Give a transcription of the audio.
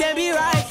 can't be right.